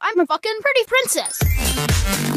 I'm a fucking pretty princess.